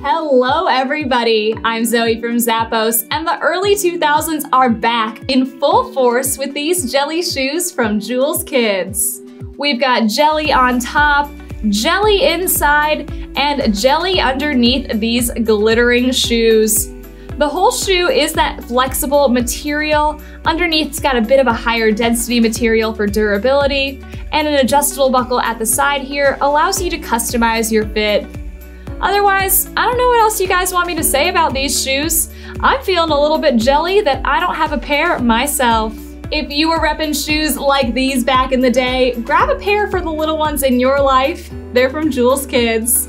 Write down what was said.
Hello, everybody. I'm Zoe from Zappos, and the early 2000s are back in full force with these jelly shoes from Joules Kids. We've got jelly on top, jelly inside, and jelly underneath these glittering shoes. The whole shoe is that flexible material. Underneath, it's got a bit of a higher density material for durability, and an adjustable buckle at the side here allows you to customize your fit. Otherwise, I don't know what else you guys want me to say about these shoes. I'm feeling a little bit jelly that I don't have a pair myself. If you were repping shoes like these back in the day, grab a pair for the little ones in your life. They're from Joules Kids.